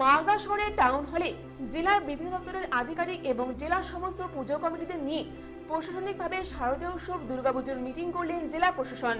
মালদা শহরের টাউন হলে জেলার বিভিন্ন দপ্তরের আধিকারিক এবং জেলার সমস্ত পুজো কমিটিদের নিয়ে প্রশাসনিকভাবে শারদীয় উৎসব দুর্গাপুজোর মিটিং করলেন জেলা প্রশাসন।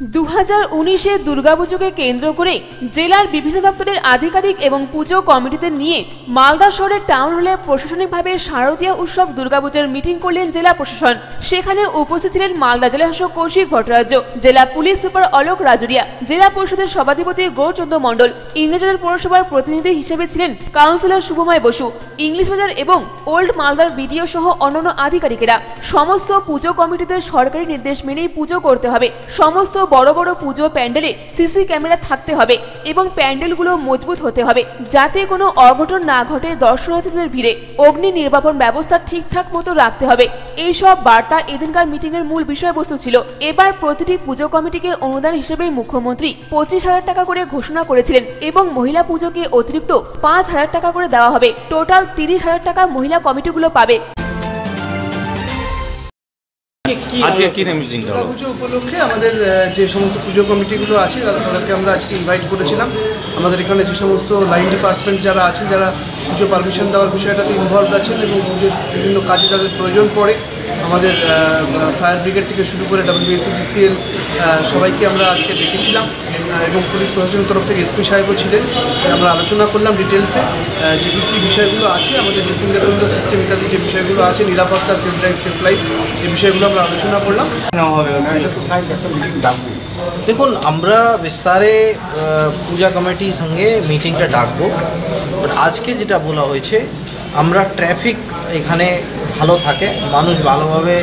দু হাজার উনিশে দুর্গাপুজোকে কেন্দ্র করে জেলার বিভিন্ন দপ্তরের আধিকারিক এবং পুজো কমিটিদের নিয়ে মালদা শহরের টাউন হলে প্রশাসনিকভাবে শারদীয় উৎসব দুর্গাপুজোর মিটিং করলেন জেলা প্রশাসন। সেখানে উপস্থিত ছিলেন মালদা জেলা শাসক কৌশিক ভট্টাচার্য, জেলা পুলিশ সুপার অলোক রাজুরিয়া, জেলা পরিষদের সভাধিপতি গৌরচন্দ্র মণ্ডল, ইংরেজবাজার পৌরসভার প্রতিনিধি হিসেবে ছিলেন কাউন্সিলর শুভময় বসু ইংলিশ বাজার এবং ওল্ড মালদার বিডিও সহ অন্যান্য আধিকারিকেরা। সমস্ত পুজো কমিটিতে সরকারি নির্দেশ মেনেই পুজো করতে হবে। সমস্ত বড় বড় পুজো প্যান্ডেলে সিসি ক্যামেরা থাকতে হবে এবং প্যান্ডেলগুলো মজবুত হতে হবে যাতে কোনো অঘটন না ঘটে দর্শনার্থীদের ভিড়ে। অগ্নি নির্বাপন ব্যবস্থা ঠিকঠাক মতো রাখতে হবে। এই সব বার্তা এদিনকার মিটিং এর মূল বিষয়বস্তু ছিল। এবার প্রতিটি পুজো কমিটিকে অনুদান হিসেবে মুখ্যমন্ত্রী পঁচিশ হাজার টাকা করে ঘোষণা করেছিলেন এবং মহিলা পুজোকে অতিরিক্ত পাঁচ হাজার টাকা করে দেওয়া হবে। টোটাল তিরিশ হাজার টাকা মহিলা কমিটিগুলো পাবে। আজকে কি মিটিং হলো পুজো উপলক্ষে আমাদের যে সমস্ত পুজো কমিটিগুলো আছে তাদেরকে আমরা আজকে ইনভাইট করেছিলাম। আমাদের এখানে যে সমস্ত লাইন ডিপার্টমেন্ট যারা আছেন যারা পুজো পারমিশন দেওয়ার বিষয়টাতে ইনভলভ আছেন এবং পুজোর বিভিন্ন কাজে তাদের প্রয়োজন পড়ে আমাদের ফায়ার ব্রিগেড থেকে শুরু করে ডাব্লিউএসিডিসিএল সবাইকে আমরা আজকে ডেকেছিলাম এবং পুলিশ প্রশাসনের তরফ থেকে এসপি সাহেবও ছিলেন। আমরা আলোচনা করলাম ডিটেলসে যে কী বিষয়গুলো আছে, আমাদের টেবিল সিস্টেম ইত্যাদি যে বিষয়গুলো আছে, নিরাপত্তা সেফ লাইফ সেফ লাইফ এই বিষয়গুলো আমরা আলোচনা করলাম। দেখুন, আমরা বিস্তারে পূজা কমিটির সঙ্গে মিটিংটা ডাকবো আজকে যেটা বলা হয়েছে, আমরা ট্রাফিক এখানে ভালো থাকে মানুষ ভালোভাবে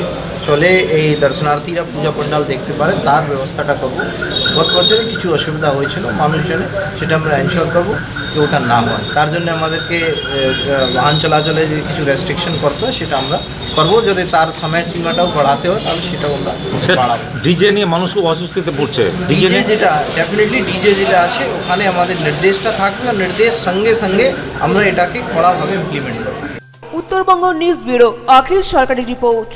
চলে এই দর্শনার্থীরা পূজা পণ্ডাল দেখতে পারে তার ব্যবস্থাটা করব। গত বছরে কিছু অসুবিধা হয়েছিল মানুষজনে সেটা আমরা এনশোর করব যে ওটা না হয়। তার জন্য আমাদেরকে বাহন চলাচলে যে কিছু রেস্ট্রিকশন করতে হয় সেটা আমরা করব। যদি তার সময়ের সীমাটাও বাড়াতে হয় তাহলে সেটাও আমরা বাড়াবো। ডিজে নিয়ে মানুষ খুব অস্বস্তিতে পড়ছে। ডিজে যেটা ডেফিনেটলি ডিজে যেটা আছে ওখানে আমাদের নির্দেশটা থাকবে। আর নির্দেশ সঙ্গে সঙ্গে আমরা এটাকে কড়াভাবে ইমপ্লিমেন্ট করব। উত্তরবঙ্গ নিউজ ব্যুরো অখিল সরকারি রিপোর্ট।